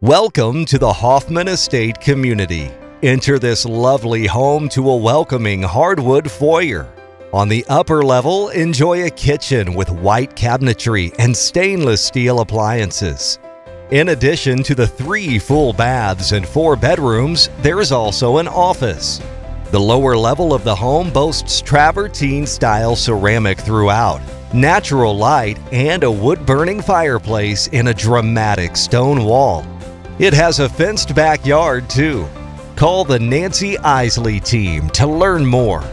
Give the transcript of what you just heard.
Welcome to the Hoffman Estate community. Enter this lovely home to a welcoming hardwood foyer. On the upper level, enjoy a kitchen with white cabinetry and stainless steel appliances. In addition to the three full baths and four bedrooms, there is also an office. The lower level of the home boasts travertine style ceramic throughout, natural light, and a wood burning fireplace in a dramatic stone wall. It has a fenced backyard too. Call the Nancy Eisele team to learn more.